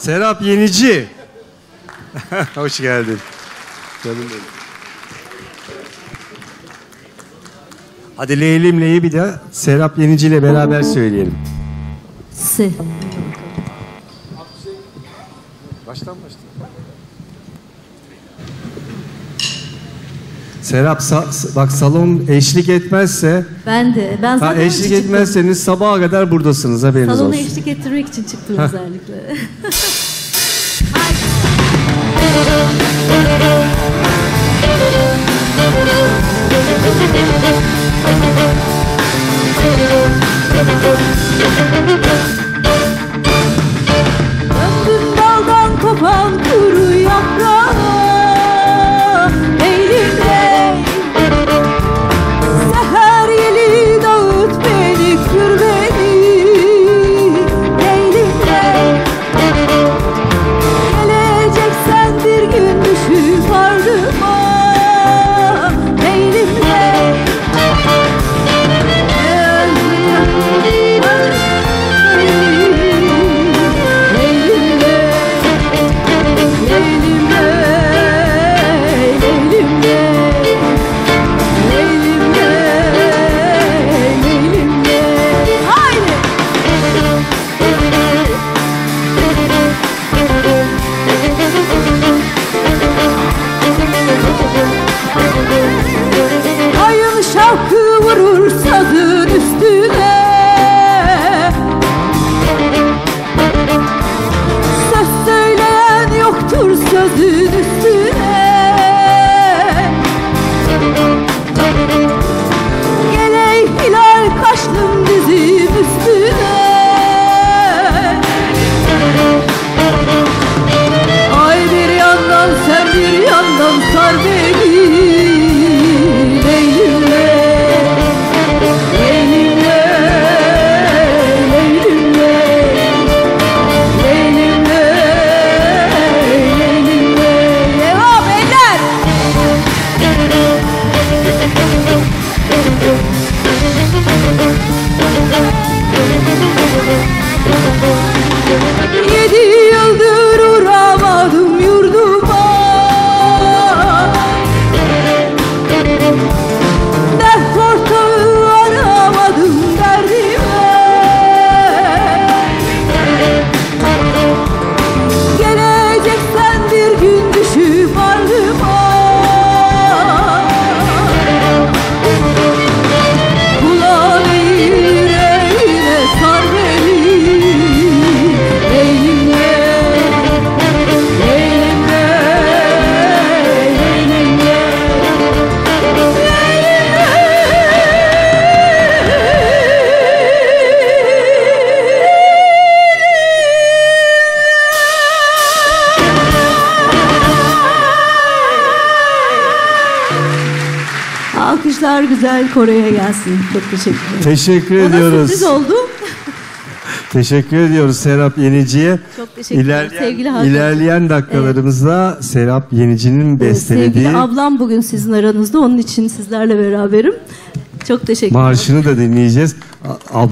Serap Yenici. Hoş geldin. Canım benim. Hadi Leylim Ley'i bir de Serap Yenici ile beraber söyleyelim. Se. Baştan baştan. Serap sa- bak salon eşlik etmezse Ben de. Ben ha, zaten eşlik çıktım. etmezseniz sabaha kadar buradasınız haberiniz Salona olsun. eşlik ettirmek için çıktım özellikle. Döndüm daldan kopan kuru yaprağa Ayın şavkı vurur sazın üstüne Alkışlar güzel Kore'ye gelsin. Çok teşekkür ederim. Teşekkür O da ediyoruz. sürpriz oldu. Teşekkür ediyoruz Serap Yenici'ye. Çok teşekkür ederim. İlerleyen, Sevgili Hakan. ilerleyen dakikalarımızda Serap Yenici'nin bestelediği Sevgili ablam bugün sizin aranızda. Onun için sizlerle beraberim. Çok teşekkür ederim. marşını da dinleyeceğiz. A-